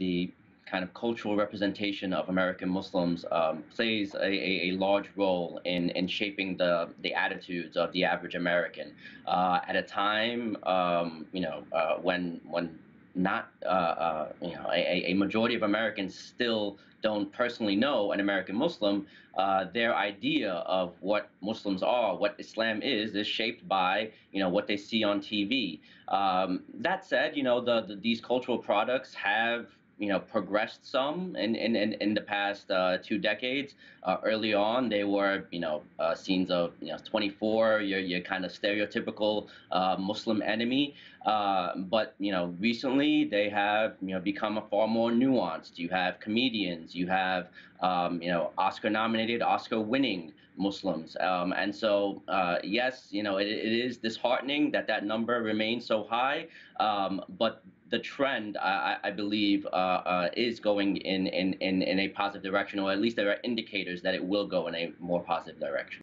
the kind of cultural representation of American Muslims um, plays a, a, a, large role in, in shaping the, the attitudes of the average American. Uh, at a time, um, you know, uh, when when not uh, uh, you know a, a, majority of Americans still don't personally know an American Muslim. Uh, their idea of what Muslims are, what Islam is, is shaped by you know what they see on TV. Um, that said, you know the, the, these cultural products have you know progressed some in in, in, in the past uh, two decades. Uh, early on, they were you know uh, scenes of you know 24, your your kind of stereotypical uh, Muslim enemy. Uh, but you know recently they have you know become a far more nuanced. You have comedians, you have um, you know Oscar-nominated, Oscar-winning Muslims, um, and so uh, yes, you know it, it is disheartening that that number remains so high. Um, but the trend, I, I believe, uh, uh, is going in, in, in, in a positive direction, or at least there are indicators that it will go in a more positive direction.